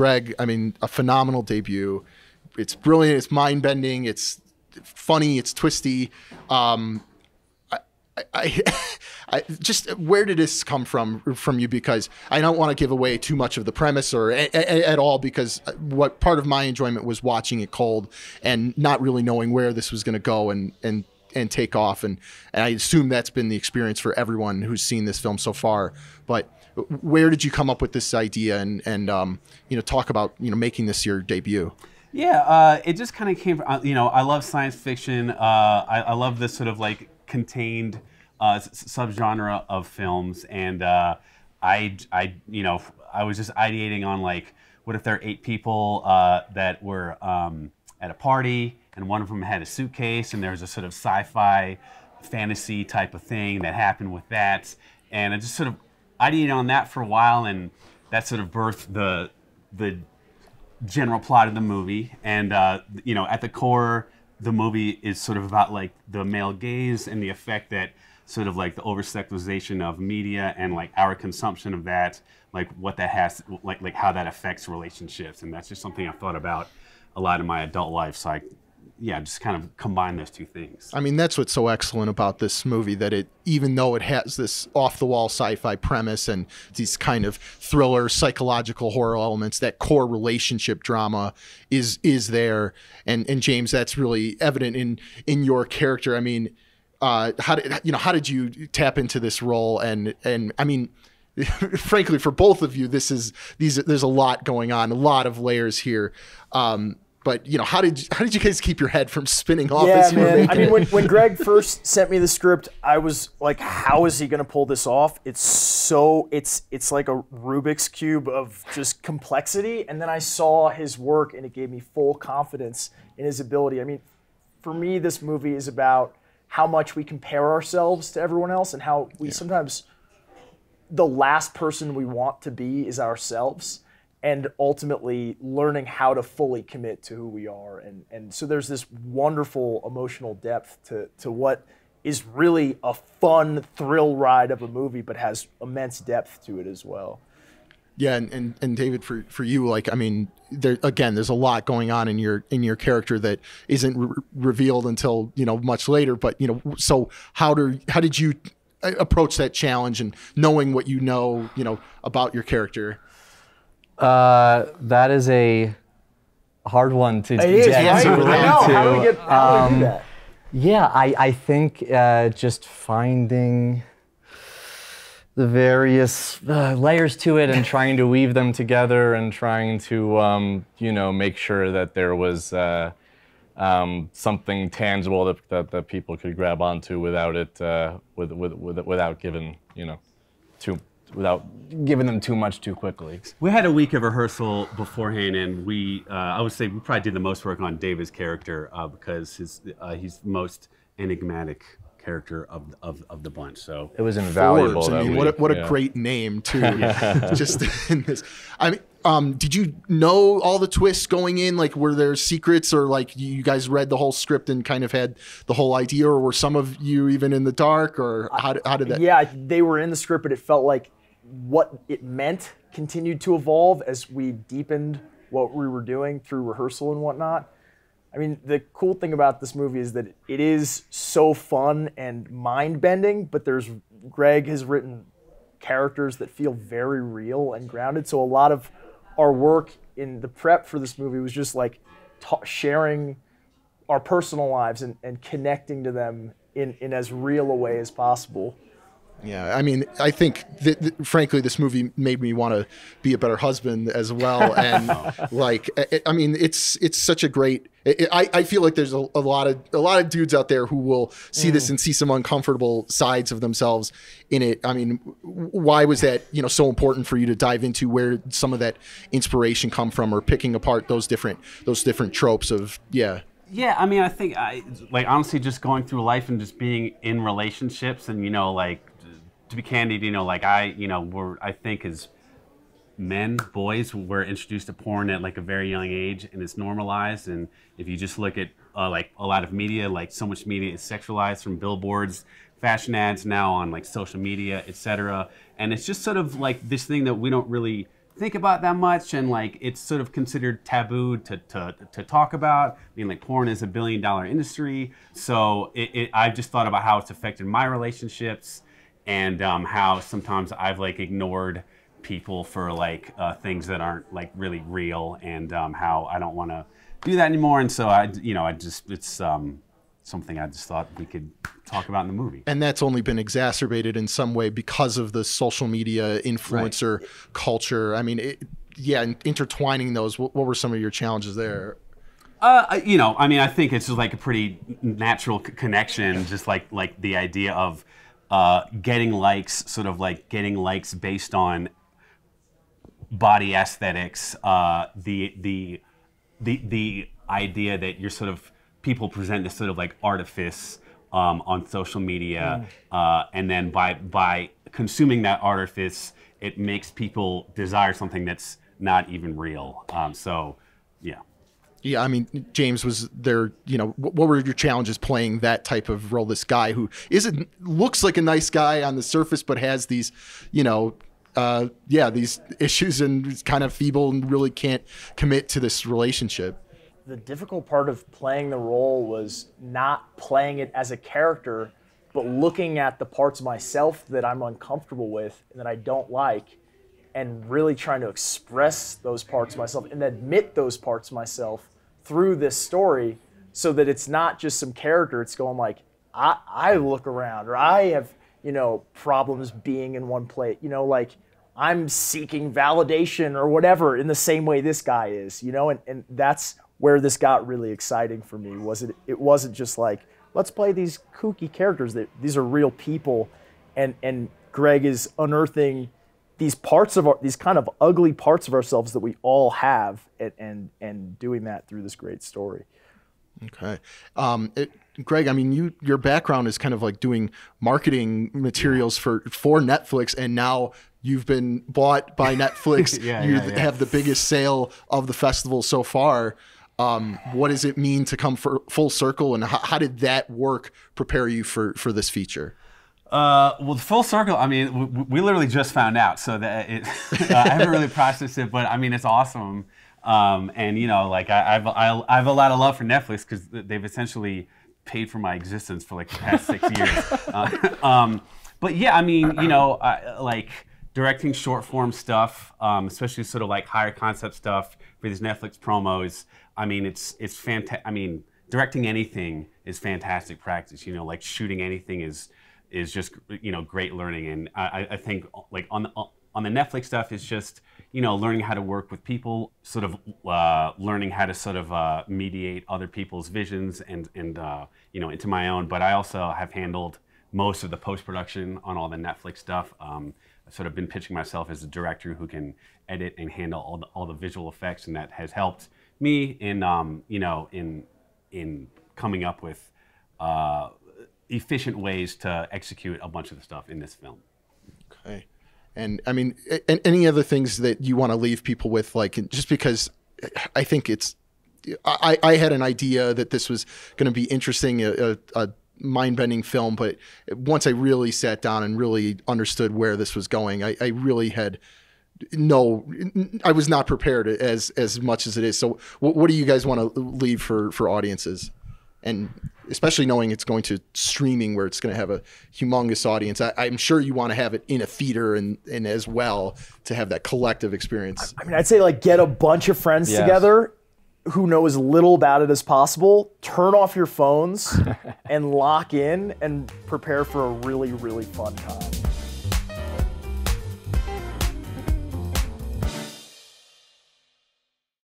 Greg, I mean, a phenomenal debut. It's brilliant. It's mind bending. It's funny. It's twisty. Um, I, I, just where did this come from from you? Because I don't want to give away too much of the premise or a, a, at all. Because what part of my enjoyment was watching it cold and not really knowing where this was going to go and and and take off. And and I assume that's been the experience for everyone who's seen this film so far. But where did you come up with this idea and and um, you know talk about you know making this your debut? Yeah, uh, it just kind of came from, uh, you know, I love science fiction. Uh, I, I, love this sort of like contained uh, subgenre of films, and uh, I, I, you know, I was just ideating on like, what if there are eight people uh, that were um, at a party, and one of them had a suitcase, and there was a sort of sci-fi, fantasy type of thing that happened with that, and I just sort of ideated on that for a while, and that sort of birthed the the general plot of the movie, and uh, you know, at the core, the movie is sort of about like the male gaze and the effect that sort of like the over-sexualization of media and like our consumption of that, like what that has, like like how that affects relationships, and that's just something I've thought about a lot in my adult life. So I, yeah, just kind of combine those two things. I mean, that's what's so excellent about this movie that it, even though it has this off-the-wall sci-fi premise and these kind of thriller, psychological horror elements, that core relationship drama is is there. And and James, that's really evident in in your character. I mean uh, how did you know how did you tap into this role and and I mean frankly for both of you this is these there's a lot going on a lot of layers here um, but you know how did how did you guys keep your head from spinning off yeah, man. I mean when, when Greg first sent me the script I was like how is he going to pull this off? It's so it's it's like a Rubik's cube of just complexity. And then I saw his work and it gave me full confidence in his ability. I mean for me this movie is about how much we compare ourselves to everyone else and how we yeah. sometimes the last person we want to be is ourselves and ultimately learning how to fully commit to who we are and and so there's this wonderful emotional depth to to what is really a fun thrill ride of a movie but has immense depth to it as well yeah, and, and, and David, for, for you, like I mean, there again, there's a lot going on in your in your character that isn't re- revealed until you know much later. But you know, so how do how did you uh, approach that challenge and knowing what you know, you know, about your character? Uh, that is a hard one to, to answer. Right? I know. To. How do we get? How um, do we do that? Yeah, I I think uh, just finding the various uh, layers to it and trying to weave them together and trying to um, you know make sure that there was uh, um, something tangible that, that, that people could grab onto without it uh, with, with, with, without giving you know too without giving them too much too quickly. We had a week of rehearsal beforehand, and we uh, I would say we probably did the most work on David's character uh, because his uh, he's the most enigmatic character of, of, of the bunch. So it was invaluable. Forbes, I mean, what a, what a great name too. Just in this, I mean, um, did you know all the twists going in? Like, were there secrets, or like you guys read the whole script and kind of had the whole idea, or were some of you even in the dark, or how, how did that? Yeah, they were in the script, but it felt like what it meant continued to evolve as we deepened what we were doing through rehearsal and whatnot. I mean, the cool thing about this movie is that it is so fun and mind bending, but there's Greg has written characters that feel very real and grounded. So a lot of our work in the prep for this movie was just like sharing our personal lives and, and connecting to them in, in as real a way as possible. Yeah, I mean, I think that, that, frankly, this movie made me want to be a better husband as well. And like, it, I mean, it's it's such a great. It, I, I feel like there's a, a, lot of a lot of dudes out there who will see mm. this and see some uncomfortable sides of themselves in it. I mean, why was that you know so important for you to dive into where some of that inspiration come from, or picking apart those different those different tropes of yeah. Yeah, I mean, I think I like honestly just going through life and just being in relationships and you know like to be candid, you know, like I, you know, we're I think as men, boys, were introduced to porn at like a very young age, and it's normalized. And if you just look at uh, like a lot of media, like so much media is sexualized from billboards, fashion ads, now on like social media, etc. And it's just sort of like this thing that we don't really think about that much, and like it's sort of considered taboo to to, to talk about. I mean, like porn is a billion dollar industry, so it, it, I've just thought about how it's affected my relationships, and um, how sometimes I've like ignored people for like uh, things that aren't like really real, and um, how I don't want to do that anymore. And so I, you know, I just it's um, something I just thought we could talk about in the movie. and that's only been exacerbated in some way because of the social media influencer culture. I mean, it, yeah, intertwining those. What, what were some of your challenges there? Uh, you know, I mean, I think it's just like a pretty natural c- connection, just like like the idea of uh, getting likes, sort of like getting likes based on body aesthetics, uh, the the the the idea that you're sort of people present this sort of like artifice um, on social media, uh, and then by by consuming that artifice, it makes people desire something that's not even real. Um, so, yeah. Yeah, I mean, James was there. You know, what, were your challenges playing that type of role? This guy who isn't looks like a nice guy on the surface, but has these, you know, uh, yeah, these issues and is kind of feeble and really can't commit to this relationship. the difficult part of playing the role was not playing it as a character, but looking at the parts of myself that I'm uncomfortable with and that I don't like, and really trying to express those parts myself and admit those parts myself through this story so that it's not just some character. It's going like, I, I look around or I have, you know, problems being in one place, you know, like I'm seeking validation or whatever in the same way this guy is, you know, and, and that's where this got really exciting for me was it it wasn't just like let's play these kooky characters that these are real people and and Greg is unearthing these parts of our these kind of ugly parts of ourselves that we all have and and, and doing that through this great story. Okay. Um, it, Greg, I mean, you your background is kind of like doing marketing materials for for Netflix, and now you've been bought by Netflix. Yeah, you yeah, yeah. have the biggest sale of the festival so far. Um, what does it mean to come for full circle, and how, how did that work prepare you for for this feature? Uh, well, the full circle. I mean, we, we literally just found out, so that it, uh, I haven't really processed it, but I mean, it's awesome. Um, and you know, like I, I've I, I have a lot of love for Netflix because they've essentially paid for my existence for like the past six years. Uh, um, but yeah, I mean, you know, I, like directing short form stuff, um, especially sort of like higher concept stuff for these Netflix promos. I mean, it's it's fantastic. I mean, directing anything is fantastic practice. You know, like shooting anything is is just you know great learning. And I, I- think like on the on the Netflix stuff, it's just you know learning how to work with people, sort of uh, learning how to sort of uh, mediate other people's visions and and uh, you know into my own. But I also have handled most of the post production on all the Netflix stuff. Um, I've sort of been pitching myself as a director who can edit and handle all the all the visual effects, and that has helped me in um, you know in in coming up with uh, efficient ways to execute a bunch of the stuff in this film. Okay. And I mean, any other things that you want to leave people with, like, just because I think it's, I, I had an idea that this was going to be interesting, a, a, a mind bending film, but once I really sat down and really understood where this was going, I, I really had no, I was not prepared as as much as it is. So, what, what do you guys want to leave for for audiences? And especially knowing it's going to streaming where it's going to have a humongous audience I, i'm sure you want to have it in a theater and, and as well to have that collective experience I mean, I'd say like get a bunch of friends Yes. together who know as little about it as possible. Turn off your phones and lock in and prepare for a really, really fun time.